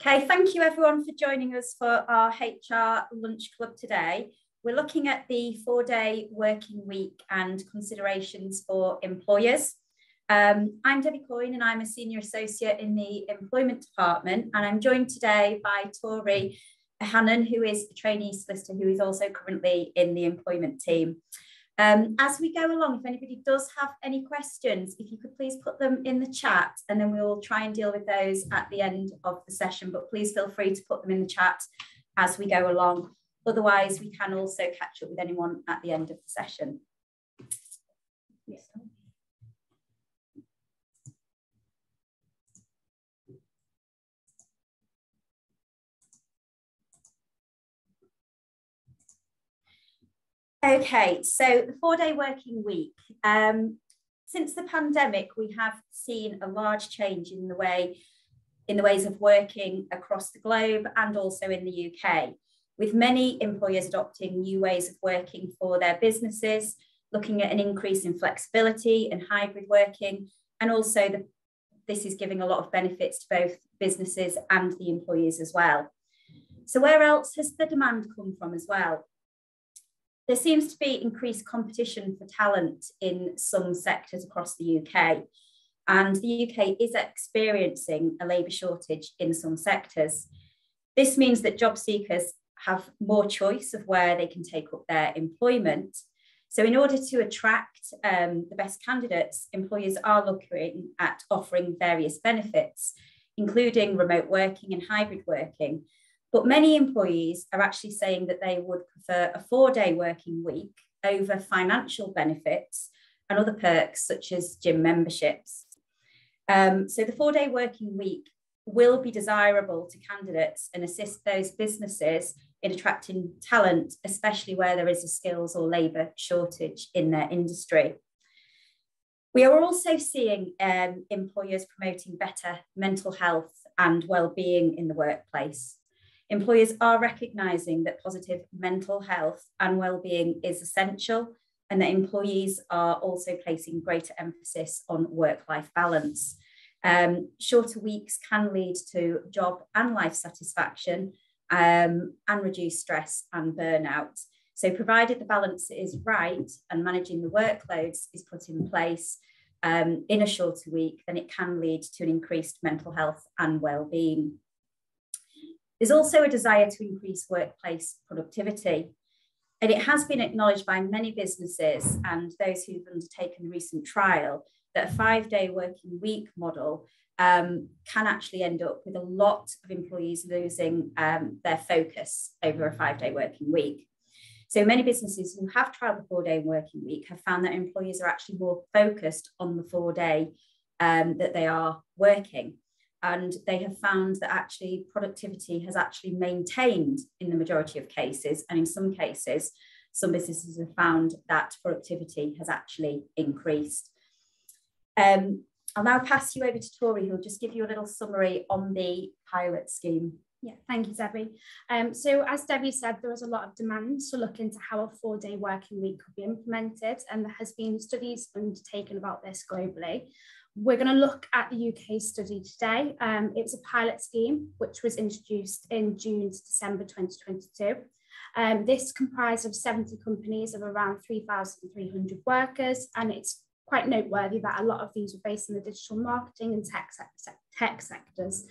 Okay, thank you everyone for joining us for our HR Lunch Club today. We're looking at the four day working week and considerations for employers. Um, I'm Debbie Coyne and I'm a senior associate in the employment department. And I'm joined today by Tori Hannon, who is a trainee solicitor who is also currently in the employment team. Um, as we go along, if anybody does have any questions, if you could please put them in the chat and then we'll try and deal with those at the end of the session, but please feel free to put them in the chat as we go along. Otherwise, we can also catch up with anyone at the end of the session. Yes. Okay, so the four day working week. Um, since the pandemic, we have seen a large change in the way in the ways of working across the globe and also in the UK, with many employers adopting new ways of working for their businesses, looking at an increase in flexibility and hybrid working, and also the, this is giving a lot of benefits to both businesses and the employees as well. So where else has the demand come from as well? There seems to be increased competition for talent in some sectors across the UK. And the UK is experiencing a labour shortage in some sectors. This means that job seekers have more choice of where they can take up their employment. So, in order to attract um, the best candidates, employers are looking at offering various benefits, including remote working and hybrid working, but many employees are actually saying that they would prefer a four day working week over financial benefits and other perks such as gym memberships. Um, so the four day working week will be desirable to candidates and assist those businesses in attracting talent, especially where there is a skills or labour shortage in their industry. We are also seeing um, employers promoting better mental health and well-being in the workplace. Employers are recognising that positive mental health and well-being is essential and that employees are also placing greater emphasis on work-life balance. Um, shorter weeks can lead to job and life satisfaction um, and reduce stress and burnout. So provided the balance is right and managing the workloads is put in place um, in a shorter week, then it can lead to an increased mental health and well-being. There's also a desire to increase workplace productivity. And it has been acknowledged by many businesses and those who've undertaken the recent trial that a five day working week model um, can actually end up with a lot of employees losing um, their focus over a five day working week. So many businesses who have tried the four day working week have found that employees are actually more focused on the four day um, that they are working and they have found that actually productivity has actually maintained in the majority of cases and in some cases some businesses have found that productivity has actually increased um, i'll now pass you over to tori who'll just give you a little summary on the pilot scheme yeah, thank you, Debbie. Um, so as Debbie said, there was a lot of demand to look into how a four-day working week could be implemented, and there has been studies undertaken about this globally. We're going to look at the UK study today. Um, it's a pilot scheme which was introduced in June to December 2022. Um, this comprised of 70 companies of around 3,300 workers, and it's quite noteworthy that a lot of these were based in the digital marketing and tech, tech sectors.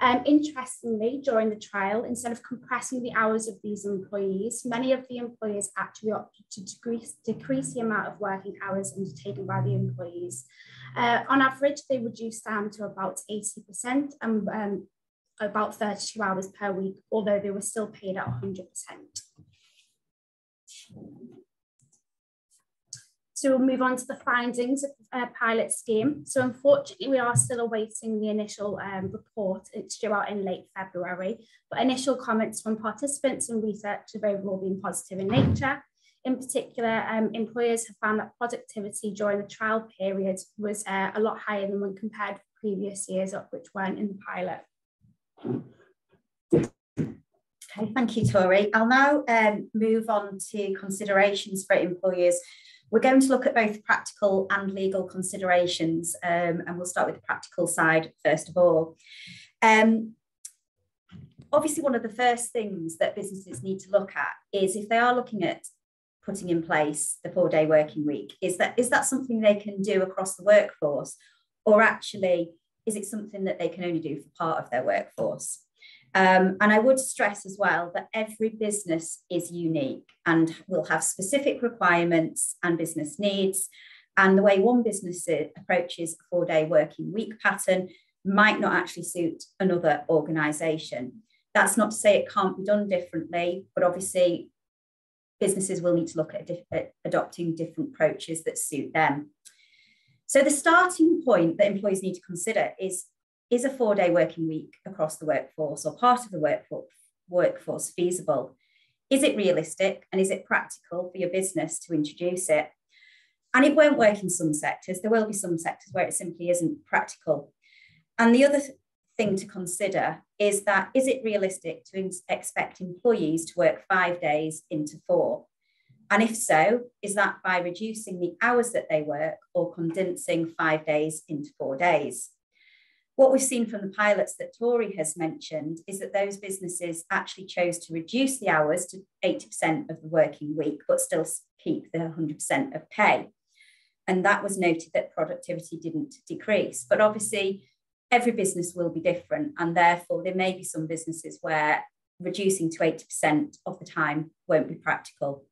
Um, interestingly, during the trial, instead of compressing the hours of these employees, many of the employers actually opted to decrease, decrease the amount of working hours undertaken by the employees. Uh, on average, they reduced down to about 80% and um, about 32 hours per week, although they were still paid at 100%. So we'll move on to the findings of the uh, pilot scheme. So unfortunately, we are still awaiting the initial um, report. It's due out in late February, but initial comments from participants and research have overall been positive in nature. In particular, um, employers have found that productivity during the trial period was uh, a lot higher than when compared with previous years, which weren't in the pilot. Okay, thank you, Tori. I'll now um, move on to considerations for employers. We're going to look at both practical and legal considerations, um, and we'll start with the practical side first of all. Um, obviously, one of the first things that businesses need to look at is if they are looking at putting in place the four day working week, is that is that something they can do across the workforce, or actually is it something that they can only do for part of their workforce? Um, and I would stress as well that every business is unique and will have specific requirements and business needs. And the way one business approaches a four day working week pattern might not actually suit another organisation. That's not to say it can't be done differently, but obviously businesses will need to look at, at adopting different approaches that suit them. So the starting point that employees need to consider is is a four day working week across the workforce or part of the workforce, workforce feasible? Is it realistic and is it practical for your business to introduce it? And it won't work in some sectors. There will be some sectors where it simply isn't practical. And the other th- thing to consider is that is it realistic to expect employees to work five days into four? And if so, is that by reducing the hours that they work or condensing five days into four days? What we've seen from the pilots that Tori has mentioned is that those businesses actually chose to reduce the hours to 80% of the working week, but still keep the 100% of pay. And that was noted that productivity didn't decrease. But obviously, every business will be different. And therefore, there may be some businesses where reducing to 80% of the time won't be practical.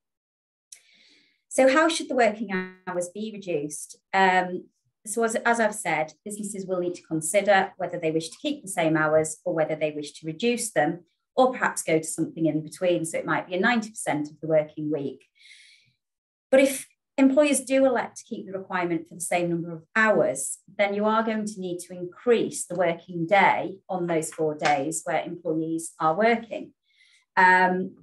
So, how should the working hours be reduced? Um, so as, as I've said, businesses will need to consider whether they wish to keep the same hours or whether they wish to reduce them or perhaps go to something in between. So it might be a 90% of the working week. But if employers do elect to keep the requirement for the same number of hours, then you are going to need to increase the working day on those four days where employees are working. Um,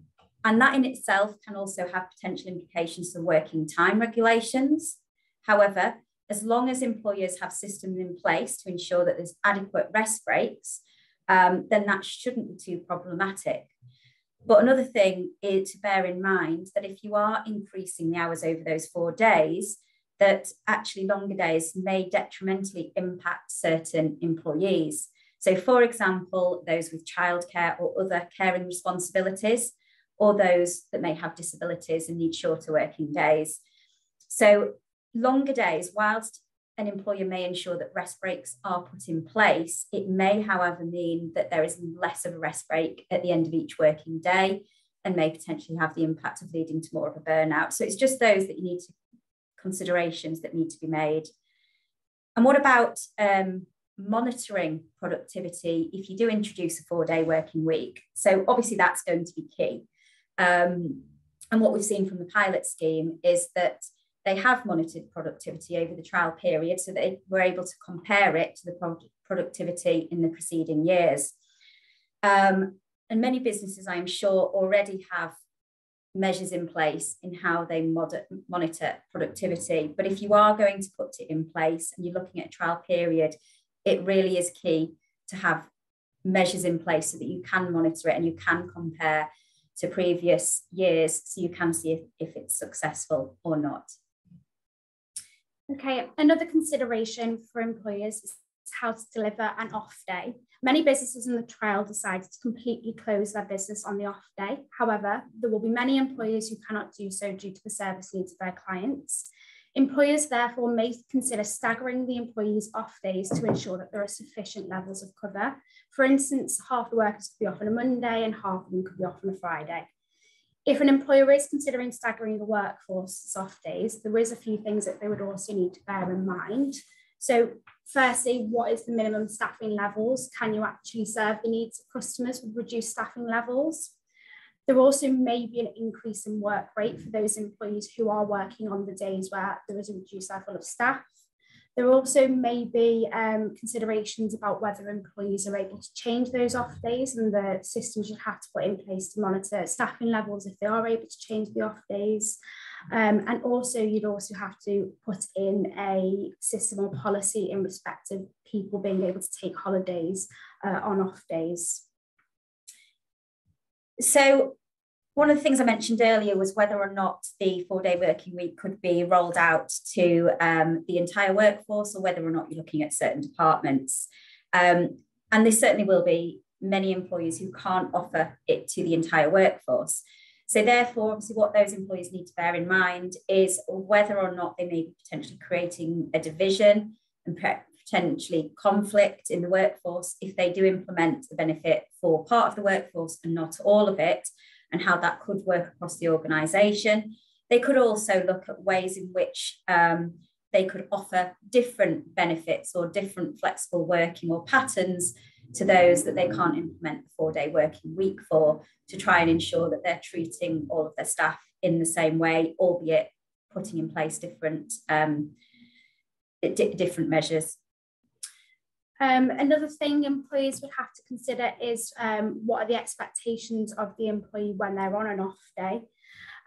and that in itself can also have potential implications for working time regulations. However, as long as employers have systems in place to ensure that there's adequate rest breaks, um, then that shouldn't be too problematic. But another thing is to bear in mind that if you are increasing the hours over those four days, that actually longer days may detrimentally impact certain employees. So, for example, those with childcare or other caring responsibilities, or those that may have disabilities and need shorter working days. So, longer days, whilst an employer may ensure that rest breaks are put in place, it may, however, mean that there is less of a rest break at the end of each working day and may potentially have the impact of leading to more of a burnout. So it's just those that you need to considerations that need to be made. And what about um, monitoring productivity if you do introduce a four day working week? So obviously that's going to be key. Um, and what we've seen from the pilot scheme is that they have monitored productivity over the trial period so they were able to compare it to the pro- productivity in the preceding years. Um, and many businesses, I'm sure, already have measures in place in how they mod- monitor productivity. But if you are going to put it in place and you're looking at a trial period, it really is key to have measures in place so that you can monitor it and you can compare to previous years so you can see if, if it's successful or not. Okay, another consideration for employers is how to deliver an off day. Many businesses in the trial decided to completely close their business on the off day. However, there will be many employers who cannot do so due to the service needs of their clients. Employers therefore may consider staggering the employees' off days to ensure that there are sufficient levels of cover. For instance, half the workers could be off on a Monday and half of them could be off on a Friday. If an employer is considering staggering the workforce off days, there is a few things that they would also need to bear in mind. So firstly, what is the minimum staffing levels? Can you actually serve the needs of customers with reduced staffing levels? There also may be an increase in work rate for those employees who are working on the days where there is a reduced level of staff. There also may be um, considerations about whether employees are able to change those off days and the systems you have to put in place to monitor staffing levels if they are able to change the off days. Um, and also you'd also have to put in a system or policy in respect of people being able to take holidays uh, on off days. So one of the things I mentioned earlier was whether or not the four day working week could be rolled out to um, the entire workforce or whether or not you're looking at certain departments. Um, and there certainly will be many employers who can't offer it to the entire workforce. So therefore, obviously, what those employees need to bear in mind is whether or not they may be potentially creating a division and potentially conflict in the workforce if they do implement the benefit for part of the workforce and not all of it, and how that could work across the organisation. They could also look at ways in which um, they could offer different benefits or different flexible working or patterns to those that they can't implement the four day working week for to try and ensure that they're treating all of their staff in the same way, albeit putting in place different um, different measures. Um, another thing employees would have to consider is um, what are the expectations of the employee when they're on an off day.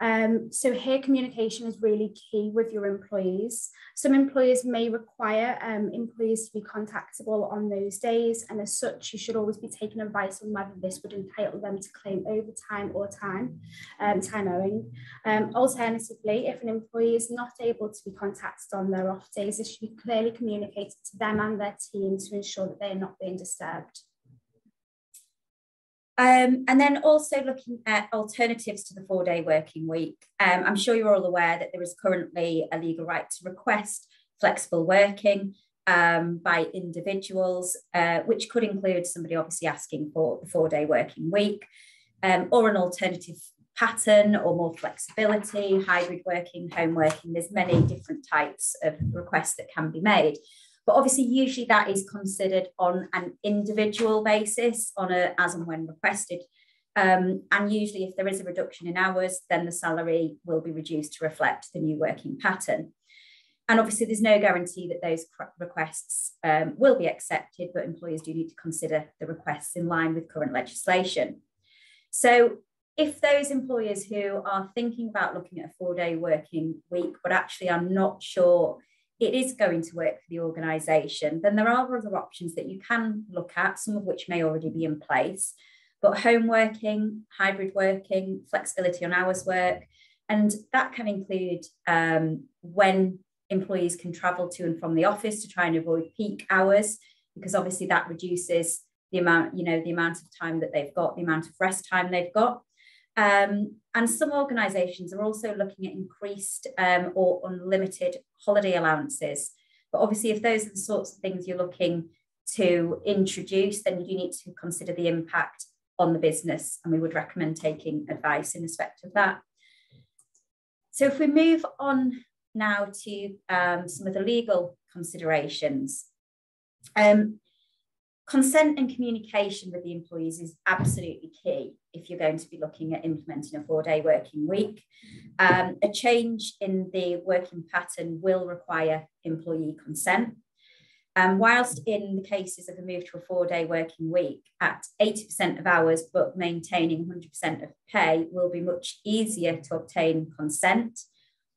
Um, so here communication is really key with your employees. Some employers may require um, employees to be contactable on those days and as such you should always be taking advice on whether this would entitle them to claim overtime or time, um, time owing. Um, alternatively, if an employee is not able to be contacted on their off days, this should be clearly communicated to them and their team to ensure that they are not being disturbed. Um, and then also looking at alternatives to the four day working week. Um, I'm sure you're all aware that there is currently a legal right to request flexible working um, by individuals, uh, which could include somebody obviously asking for the four day working week um, or an alternative pattern or more flexibility, hybrid working, home working. There's many different types of requests that can be made. But obviously, usually that is considered on an individual basis, on a as and when requested. Um, and usually, if there is a reduction in hours, then the salary will be reduced to reflect the new working pattern. And obviously, there's no guarantee that those requests um, will be accepted, but employers do need to consider the requests in line with current legislation. So, if those employers who are thinking about looking at a four day working week, but actually are not sure it is going to work for the organisation, then there are other options that you can look at, some of which may already be in place. But home working, hybrid working, flexibility on hours work, and that can include um, when employees can travel to and from the office to try and avoid peak hours, because obviously that reduces the amount, you know, the amount of time that they've got, the amount of rest time they've got. Um, and some organisations are also looking at increased um, or unlimited holiday allowances. But obviously, if those are the sorts of things you're looking to introduce, then you need to consider the impact on the business. And we would recommend taking advice in respect of that. So if we move on now to um, some of the legal considerations. Um, consent and communication with the employees is absolutely key if you're going to be looking at implementing a four day working week. Um, a change in the working pattern will require employee consent. Um, whilst in the cases of a move to a four day working week at 80% of hours, but maintaining 100% of pay, will be much easier to obtain consent.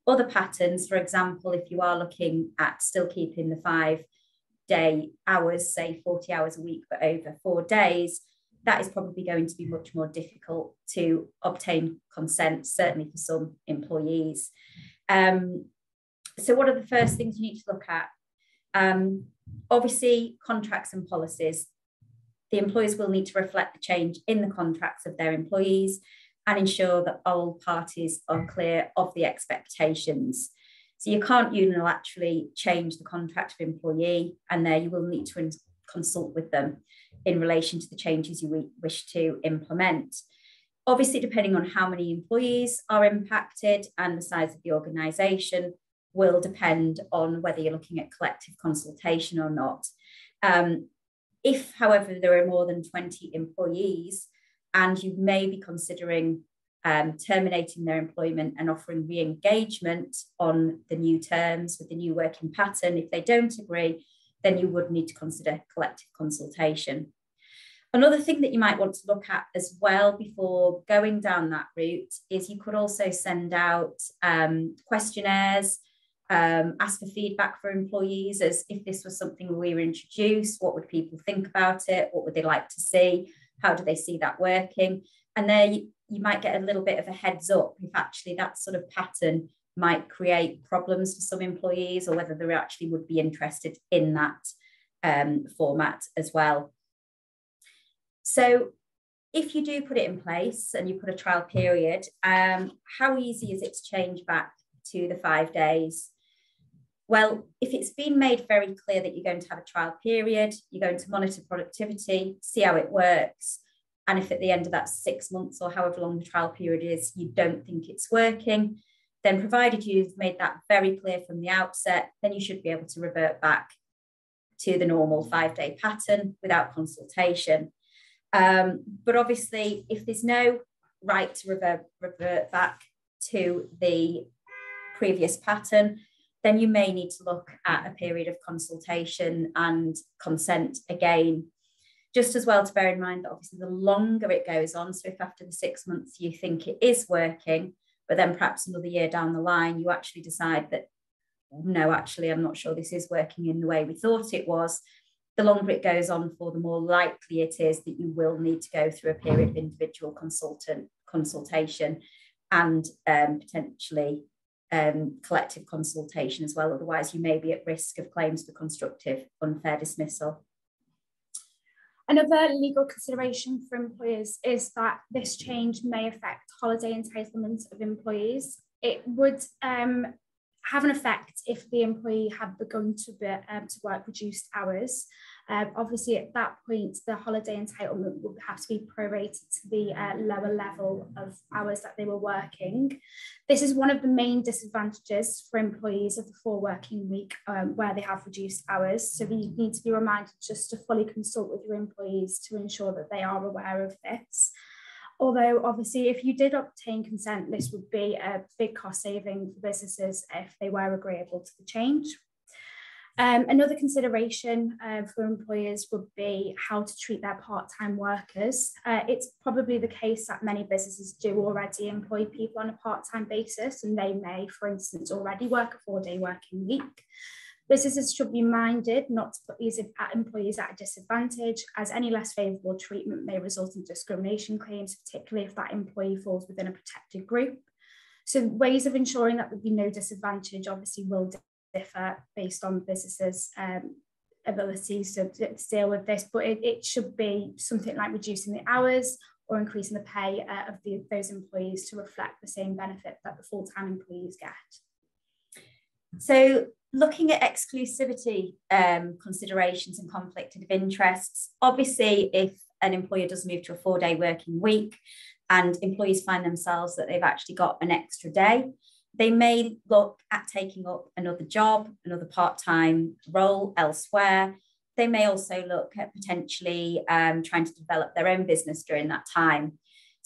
Other patterns, for example, if you are looking at still keeping the five day hours, say 40 hours a week, but over four days, that is probably going to be much more difficult to obtain consent, certainly for some employees. Um, so, what are the first things you need to look at? Um, obviously, contracts and policies. The employers will need to reflect the change in the contracts of their employees and ensure that all parties are clear of the expectations. So you can't unilaterally change the contract of employee, and there you will need to consult with them in relation to the changes you wish to implement. Obviously, depending on how many employees are impacted and the size of the organisation, will depend on whether you're looking at collective consultation or not. Um, if, however, there are more than 20 employees and you may be considering um, terminating their employment and offering re engagement on the new terms with the new working pattern, if they don't agree, then you would need to consider collective consultation. Another thing that you might want to look at as well before going down that route is you could also send out um, questionnaires, um, ask for feedback for employees as if this was something we were introduced, what would people think about it? What would they like to see? How do they see that working? And there you, you might get a little bit of a heads up if actually that sort of pattern might create problems for some employees or whether they actually would be interested in that um, format as well. So if you do put it in place and you put a trial period, um, how easy is it to change back to the five days? Well, if it's been made very clear that you're going to have a trial period, you're going to monitor productivity, see how it works. And if at the end of that six months or however long the trial period is, you don't think it's working, then provided you've made that very clear from the outset, then you should be able to revert back to the normal five day pattern without consultation. Um, but obviously, if there's no right to revert, revert back to the previous pattern, then you may need to look at a period of consultation and consent again. Just as well to bear in mind that obviously the longer it goes on, so if after the six months you think it is working, but then perhaps another year down the line you actually decide that no, actually, I'm not sure this is working in the way we thought it was. The longer it goes on for, the more likely it is that you will need to go through a period of individual consultant consultation and um, potentially um, collective consultation as well. Otherwise, you may be at risk of claims for constructive unfair dismissal. Another legal consideration for employers is that this change may affect holiday entitlement of employees. It would um, have an effect if the employee had begun to, be, um, to work reduced hours. Um, obviously, at that point, the holiday entitlement would have to be prorated to the uh, lower level of hours that they were working. This is one of the main disadvantages for employees of the four working week um, where they have reduced hours. So you need to be reminded just to fully consult with your employees to ensure that they are aware of this. Although obviously if you did obtain consent, this would be a big cost saving for businesses if they were agreeable to the change. Um, another consideration uh, for employers would be how to treat their part-time workers. Uh, it's probably the case that many businesses do already employ people on a part-time basis and they may, for instance, already work a four-day working week. Businesses should be minded not to put these employees at a disadvantage, as any less favourable treatment may result in discrimination claims, particularly if that employee falls within a protected group. So ways of ensuring that there be no disadvantage obviously will differ based on businesses' um, abilities to, to, deal with this, but it, it, should be something like reducing the hours or increasing the pay uh, of the, those employees to reflect the same benefit that the full-time employees get. So looking at exclusivity um, considerations and conflict of interests, obviously, if an employer does move to a four day working week and employees find themselves that they've actually got an extra day, they may look at taking up another job, another part time role elsewhere. They may also look at potentially um, trying to develop their own business during that time.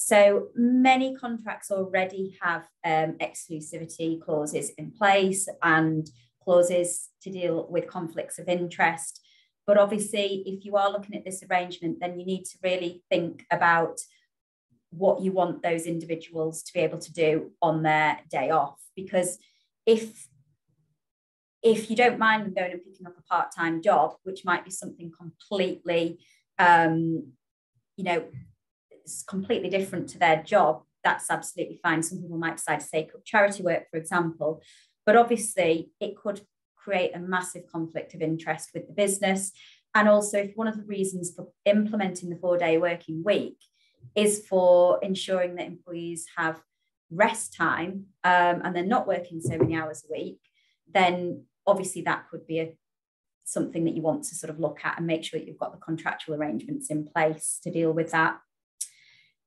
So many contracts already have um, exclusivity clauses in place and clauses to deal with conflicts of interest. But obviously, if you are looking at this arrangement, then you need to really think about what you want those individuals to be able to do on their day off. Because if if you don't mind them going and picking up a part-time job, which might be something completely, um, you know, it's completely different to their job, that's absolutely fine. Some people might decide to take up charity work, for example, but obviously it could create a massive conflict of interest with the business. And also, if one of the reasons for implementing the four day working week is for ensuring that employees have rest time um, and they're not working so many hours a week, then obviously that could be a, something that you want to sort of look at and make sure that you've got the contractual arrangements in place to deal with that.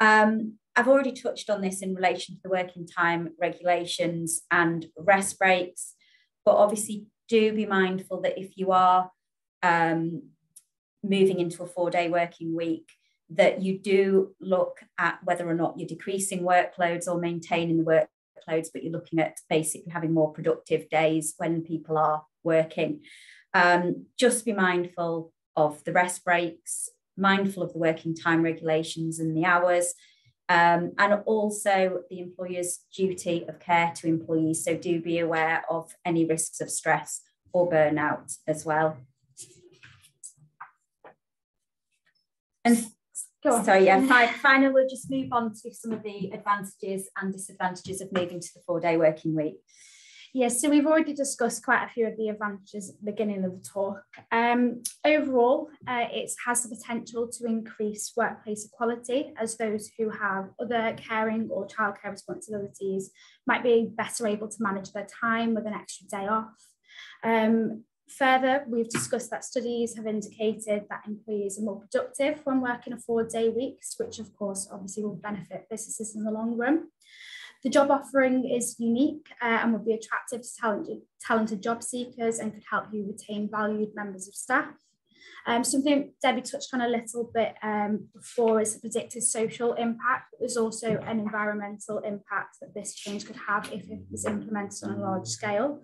Um, I've already touched on this in relation to the working time regulations and rest breaks, but obviously do be mindful that if you are um, moving into a four day working week, that you do look at whether or not you're decreasing workloads or maintaining the workloads, but you're looking at basically having more productive days when people are working. Um, just be mindful of the rest breaks, mindful of the working time regulations and the hours, um, and also the employer's duty of care to employees. So do be aware of any risks of stress or burnout as well. And so yeah, finally, we'll just move on to some of the advantages and disadvantages of moving to the four-day working week. Yes, so we've already discussed quite a few of the advantages at the beginning of the talk. Um, overall, uh, it has the potential to increase workplace equality as those who have other caring or childcare responsibilities might be better able to manage their time with an extra day off. Um, Further, we've discussed that studies have indicated that employees are more productive when working a four-day week, which of course obviously will benefit businesses in the long run. The job offering is unique uh, and will be attractive to talented, talented job seekers and could help you retain valued members of staff. Um, something Debbie touched on a little bit um, before is the predicted social impact. There's also an environmental impact that this change could have if it was implemented on a large scale.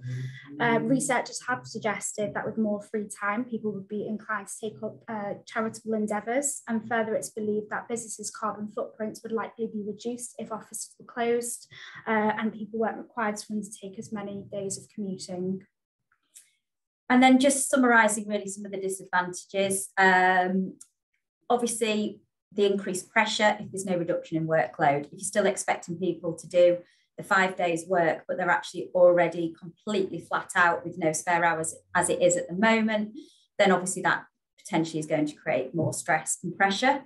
Uh, researchers have suggested that with more free time, people would be inclined to take up uh, charitable endeavours. And further, it's believed that businesses' carbon footprints would likely be reduced if offices were closed uh, and people weren't required to undertake as many days of commuting. And then just summarising really some of the disadvantages. Um, obviously, the increased pressure if there's no reduction in workload. If you're still expecting people to do the five days work, but they're actually already completely flat out with no spare hours as it is at the moment, then obviously that potentially is going to create more stress and pressure.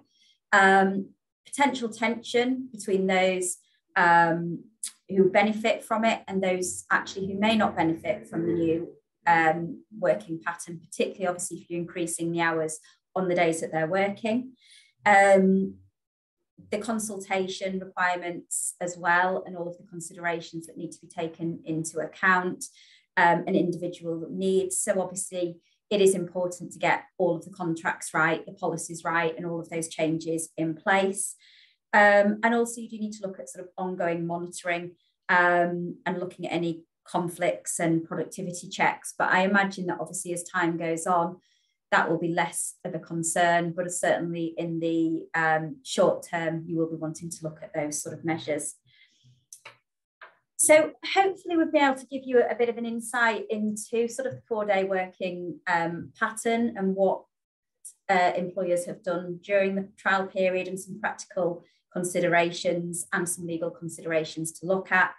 Um, potential tension between those um, who benefit from it and those actually who may not benefit from the new um, working pattern, particularly obviously if you're increasing the hours on the days that they're working. Um, the consultation requirements as well, and all of the considerations that need to be taken into account, um, an individual needs. So, obviously, it is important to get all of the contracts right, the policies right, and all of those changes in place. Um, and also, you do need to look at sort of ongoing monitoring um, and looking at any conflicts and productivity checks. But I imagine that obviously as time goes on, that will be less of a concern, but certainly in the um, short term, you will be wanting to look at those sort of measures. So hopefully we'll be able to give you a, bit of an insight into sort of the four-day working um, pattern and what uh, employers have done during the trial period and some practical considerations and some legal considerations to look at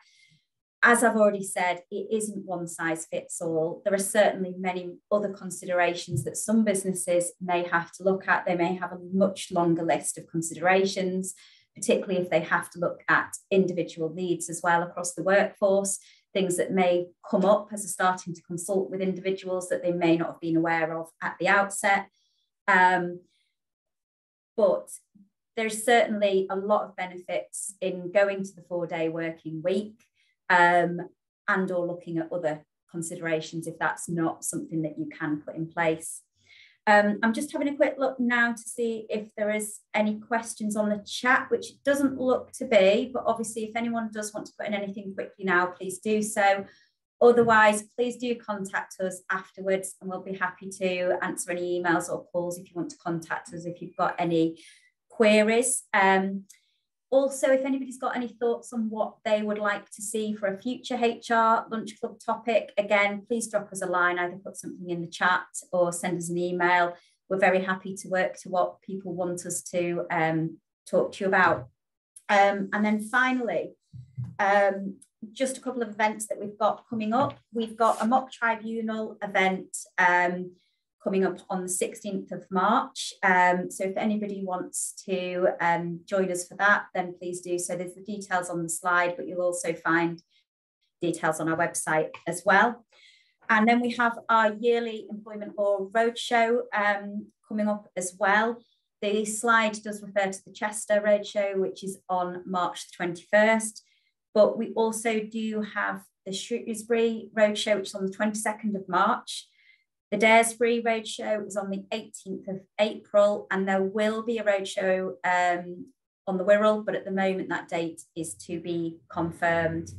as I've already said, it isn't one size fits all. There are certainly many other considerations that some businesses may have to look at. They may have a much longer list of considerations, particularly if they have to look at individual needs as well across the workforce, things that may come up as they're starting to consult with individuals that they may not have been aware of at the outset. Um, but there's certainly a lot of benefits in going to the four day working week um, and or looking at other considerations if that's not something that you can put in place. Um, I'm just having a quick look now to see if there is any questions on the chat, which doesn't look to be, but obviously if anyone does want to put in anything quickly now, please do so. Otherwise, please do contact us afterwards and we'll be happy to answer any emails or calls if you want to contact us if you've got any queries. Um, also, if anybody's got any thoughts on what they would like to see for a future HR lunch club topic, again, please drop us a line, either put something in the chat or send us an email. We're very happy to work to what people want us to um, talk to you about. Um, and then finally, um, just a couple of events that we've got coming up. We've got a mock tribunal event um, coming up on the 16th of March. Um, so if anybody wants to um, join us for that, then please do so. There's the details on the slide, but you'll also find details on our website as well. And then we have our yearly Employment Law Roadshow um, coming up as well. The slide does refer to the Chester Roadshow, which is on March the 21st. But we also do have the Shrewsbury Roadshow, which is on the 22nd of March. The Daresbury Roadshow is on the 18th of April, and there will be a roadshow um, on the Wirral, but at the moment that date is to be confirmed.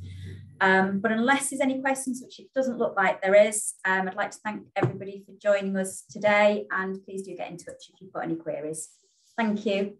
Um, but unless there's any questions, which it doesn't look like there is, um, I'd like to thank everybody for joining us today, and please do get in touch if you've got any queries. Thank you.